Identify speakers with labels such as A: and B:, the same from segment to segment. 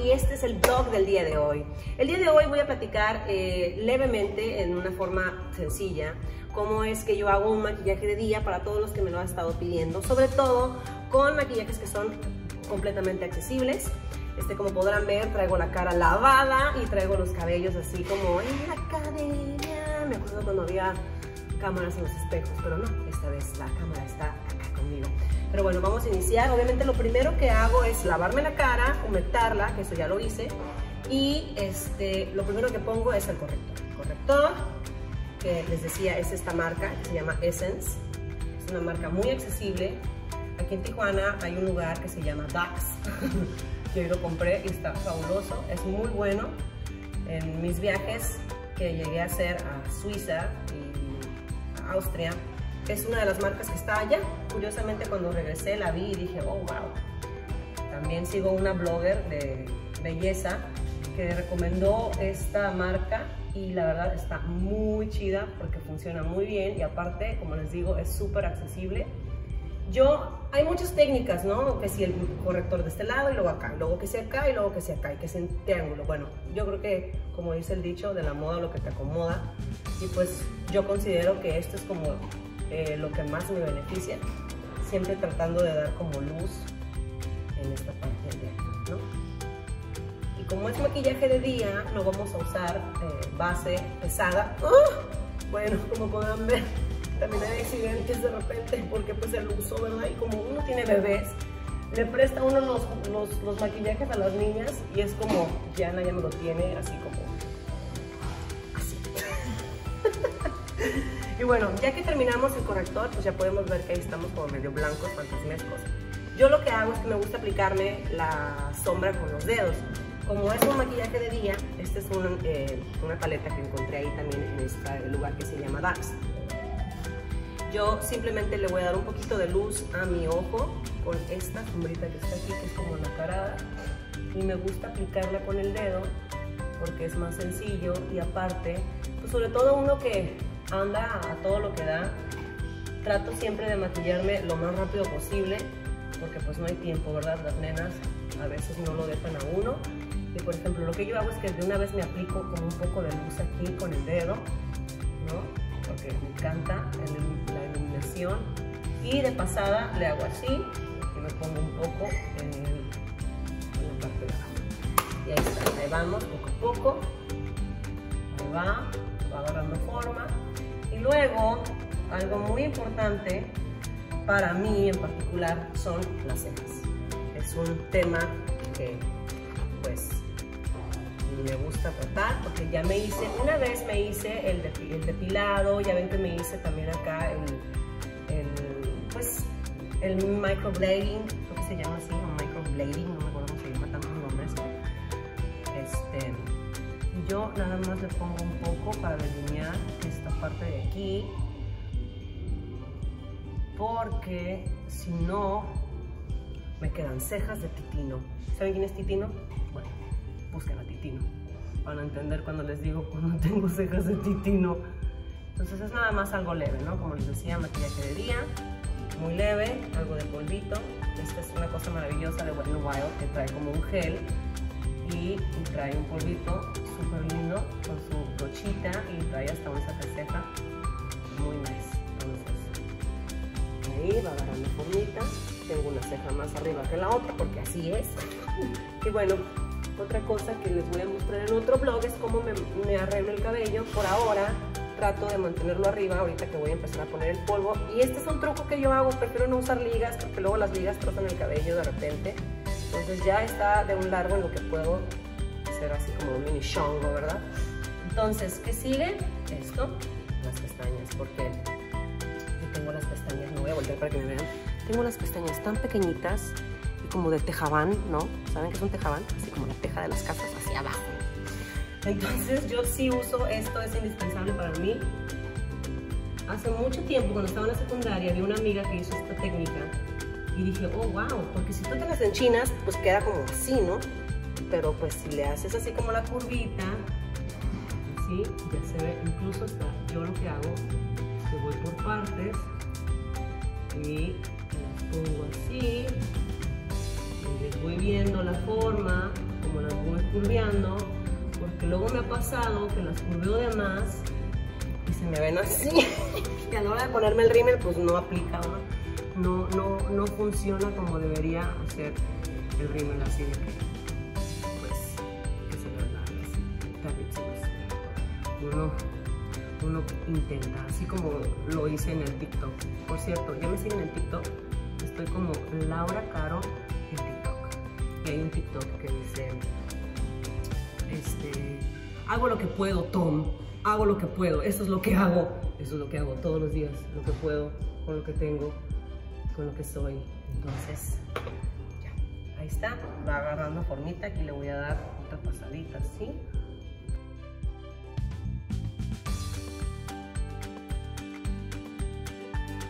A: Y este es el blog del día de hoy. El día de hoy voy a platicar eh, levemente, en una forma sencilla, cómo es que yo hago un maquillaje de día para todos los que me lo han estado pidiendo, sobre todo con maquillajes que son completamente accesibles. Este, como podrán ver, traigo la cara lavada y traigo los cabellos así como en la cadena. Me acuerdo cuando había cámaras en los espejos, pero no, esta vez la cámara está acá conmigo. Pero bueno, vamos a iniciar. Obviamente lo primero que hago es lavarme la cara, humectarla, que eso ya lo hice. Y este, lo primero que pongo es el corrector. corrector, que les decía, es esta marca, que se llama Essence. Es una marca muy accesible. Aquí en Tijuana hay un lugar que se llama Dax. Yo lo compré y está fabuloso. Es muy bueno. En mis viajes que llegué a hacer a Suiza y Austria, es una de las marcas que está allá. Curiosamente cuando regresé la vi y dije, oh wow. También sigo una blogger de belleza que recomendó esta marca y la verdad está muy chida porque funciona muy bien y aparte, como les digo, es súper accesible. Yo, hay muchas técnicas, ¿no? Que si el corrector de este lado y luego acá, luego que sea acá y luego que sea acá y que sea en triángulo. Bueno, yo creo que, como dice el dicho, de la moda lo que te acomoda. Y pues yo considero que esto es como eh, lo que más me beneficia, siempre tratando de dar como luz en esta parte de acá, ¿no? Y como es maquillaje de día, no vamos a usar eh, base pesada. ¡Ah! Bueno, como podrán ver, también hay accidentes de repente porque pues el uso, ¿verdad? Y como uno tiene bebés, le presta uno los, los, los maquillajes a las niñas y es como, ya me lo tiene así como Y bueno, ya que terminamos el corrector, pues ya podemos ver que ahí estamos como medio blancos, fantasmescos. Yo lo que hago es que me gusta aplicarme la sombra con los dedos. Como es un maquillaje de día, esta es eh, una paleta que encontré ahí también en este lugar que se llama Dax. Yo simplemente le voy a dar un poquito de luz a mi ojo con esta sombrita que está aquí, que es como la. Y me gusta aplicarla con el dedo porque es más sencillo y aparte, pues sobre todo uno que anda a todo lo que da. Trato siempre de maquillarme lo más rápido posible, porque pues no hay tiempo, ¿verdad? Las nenas a veces no lo dejan a uno. Y por ejemplo, lo que yo hago es que de una vez me aplico como un poco de luz aquí con el dedo, ¿no? Porque me encanta la iluminación. Y de pasada le hago así, y me pongo un poco en, la parte de abajo. Y ahí está, ahí vamos, poco a poco. Ahí va, va agarrando forma. Y luego, algo muy importante para mí en particular son las cejas. Es un tema que pues me gusta tratar porque ya me hice, una vez me hice el, depilado, ya ven que me hice también acá el, el pues el microblading, creo que se llama así, microblading, no me acuerdo cómo se llama tantos nombres. Este, yo nada más le pongo un poco para delinear esta parte de aquí porque si no me quedan cejas de titino ¿saben quién es titino? bueno, busquen a titino van a entender cuando les digo cuando tengo cejas de titino entonces es nada más algo leve, ¿no? como les decía, maquillaje de día muy leve, algo de polvito esta es una cosa maravillosa de Wet n Wild que trae como un gel y, trae un polvito súper lindo con su brochita y trae hasta un ceja muy nice. Entonces, ahí va agarrando formita. Tengo una ceja más arriba que la otra porque así es. y bueno, otra cosa que les voy a mostrar en otro blog es cómo me, me arreglo el cabello. Por ahora trato de mantenerlo arriba ahorita que voy a empezar a poner el polvo. Y este es un truco que yo hago, prefiero no usar ligas porque luego las ligas trozan el cabello de repente. Entonces ya está de un largo en lo que puedo hacer así como un mini shongo, ¿verdad? Entonces, ¿qué sigue? Esto, las pestañas, porque yo tengo las pestañas, no voy a voltear para que me vean. Tengo las pestañas tan pequeñitas como de tejabán, ¿no? ¿Saben qué es un tejabán? Así como la teja de las casas hacia abajo. Entonces yo sí uso esto, es indispensable para mí. Hace mucho tiempo, cuando estaba en la secundaria, había una amiga que hizo esta técnica y dije, oh, wow, porque si tú te las enchinas, pues queda como así, ¿no? Pero pues si le haces así como la curvita, ¿sí? Ya se ve, incluso hasta yo lo que hago, que voy por partes y las pongo así, voy viendo la forma, como las voy curveando, porque luego me ha pasado que las curveo de más y se me ven así. y a la hora de ponerme el rímel, pues no aplica, ¿no? No, no, funciona como debería hacer el rímel así de que, pues, que se vea así, Uno, uno intenta, así como lo hice en el TikTok. Por cierto, ya me siguen en TikTok, estoy como Laura Caro hay un TikTok que dice, este, hago lo que puedo, Tom, hago lo que puedo, eso es lo que hago, eso es lo que hago todos los días, lo que puedo, con lo que tengo, con lo que soy. Entonces, ya, ahí está, va agarrando formita, aquí le voy a dar otra pasadita, ¿sí?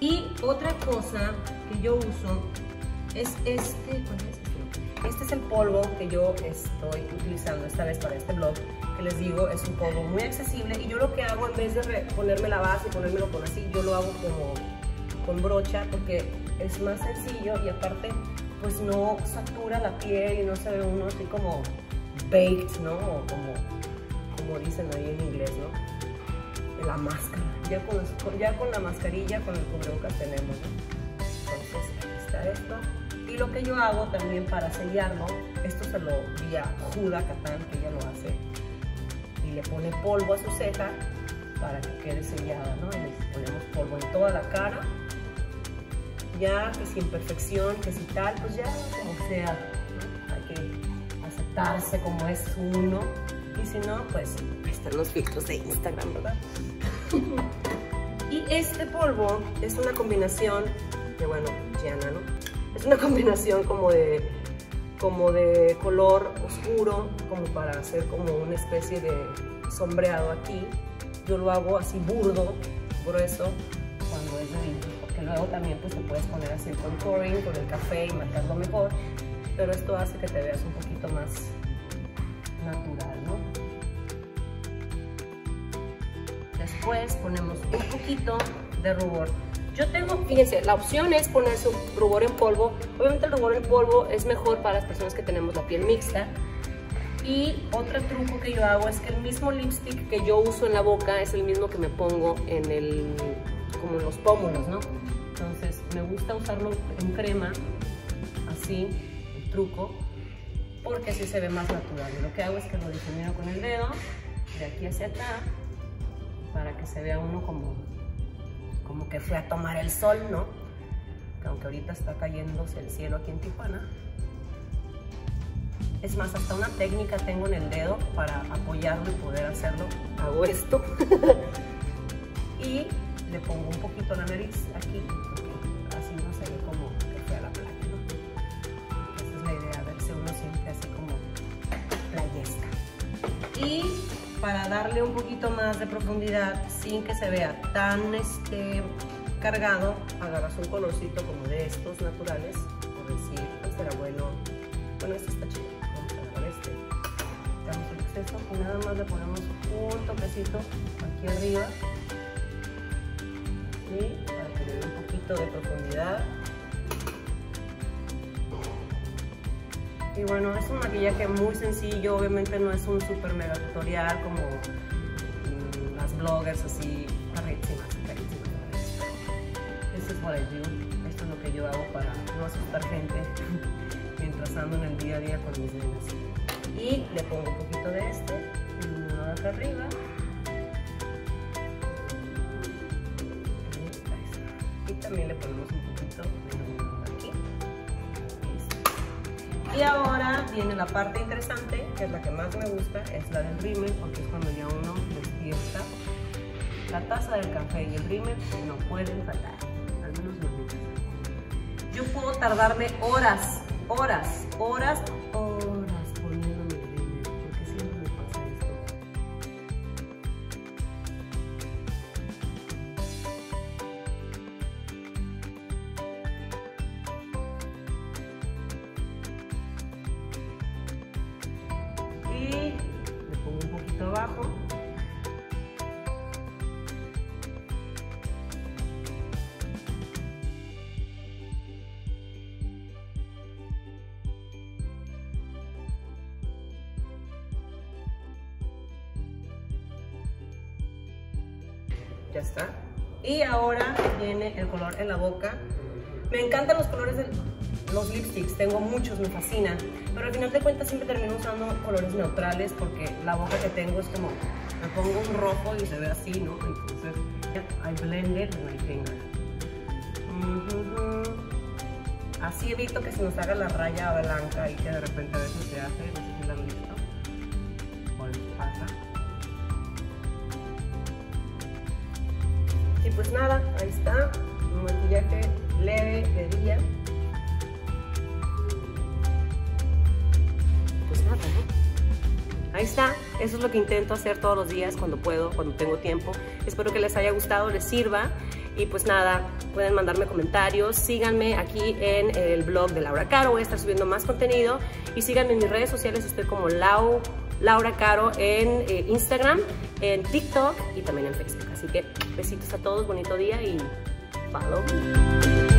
A: Y otra cosa que yo uso es este, ¿cuál es este? Es el polvo que yo estoy utilizando esta vez para este blog, que les digo es un polvo muy accesible y yo lo que hago en vez de ponerme la base y ponérmelo con así, yo lo hago como con brocha porque es más sencillo y aparte pues no satura la piel y no se ve uno así como baked, ¿no? O como, como dicen ahí en inglés, ¿no? La máscara ya con, ya con la mascarilla, con el cubrebocas tenemos. Entonces, aquí está esto. Y lo que yo hago también para sellarlo, esto se lo vi a Juda Catán, que ella lo hace, y le pone polvo a su ceja para que quede sellada, ¿no? Y le ponemos polvo en toda la cara. Ya que si imperfección, que si tal, pues ya como sea, hay que aceptarse como es uno. Y si no, pues están los filtros de Instagram, ¿verdad? y este polvo es una combinación de, bueno, Gianna, ¿no? Una combinación como de, como de color oscuro, como para hacer como una especie de sombreado aquí. Yo lo hago así burdo, grueso, cuando es de porque luego también pues te puedes poner así el contouring con el café y marcarlo mejor, pero esto hace que te veas un poquito más natural, ¿no? Después ponemos un poquito de rubor. Yo tengo, fíjense, la opción es poner su rubor en polvo. Obviamente el rubor en polvo es mejor para las personas que tenemos la piel mixta. Y otro truco que yo hago es que el mismo lipstick que yo uso en la boca es el mismo que me pongo en el, como en los pómulos, ¿no? Entonces me gusta usarlo en crema, así, el truco, porque así se ve más natural. Y lo que hago es que lo difumino con el dedo, de aquí hacia acá, para que se vea uno como, como que fue a tomar el sol, ¿no? aunque ahorita está cayéndose el cielo aquí en Tijuana. Es más, hasta una técnica tengo en el dedo para apoyarlo y poder hacerlo. Hago esto y le pongo un poquito la nariz para darle un poquito más de profundidad sin que se vea tan este, cargado, agarras un colorcito como de estos naturales, por decir, será bueno, bueno este está chido, vamos a agarrar este, quitamos el exceso y nada más le ponemos un toquecito aquí arriba, ¿sí? para que le dé un poquito de profundidad Y bueno, es un maquillaje muy sencillo, obviamente no es un super mega tutorial como mm, las bloggers así carísimas. Esto es what I do, esto es lo que yo hago para no asustar gente mientras ando en el día a día con mis nenas. Y le pongo un poquito de este, de acá arriba. Y también le ponemos un poquito Y ahora viene la parte interesante, que es la que más me gusta, es la del rímel, porque es cuando ya uno despierta. La taza del café y el rímel no pueden faltar, al menos no Yo puedo tardarme horas, horas, horas ya está. Y ahora viene el color en la boca. Me encantan los colores de los lipsticks, tengo muchos, me fascinan. Pero al final de cuentas siempre termino usando colores neutrales porque la boca que tengo es como, me pongo un rojo y se ve así, ¿no? Entonces, I blend it with my finger. Así evito que se nos haga la raya blanca y que de repente a veces se hace, pues nada, ahí está, un maquillaje leve de día. Pues nada, ¿no? Ahí está, eso es lo que intento hacer todos los días cuando puedo, cuando tengo tiempo. Espero que les haya gustado, les sirva. Y pues nada, pueden mandarme comentarios, síganme aquí en el blog de Laura Caro, voy a estar subiendo más contenido y síganme en mis redes sociales, estoy como Lau, Laura Caro en eh, Instagram, en TikTok y también en Facebook. Así que besitos a todos, bonito día y follow.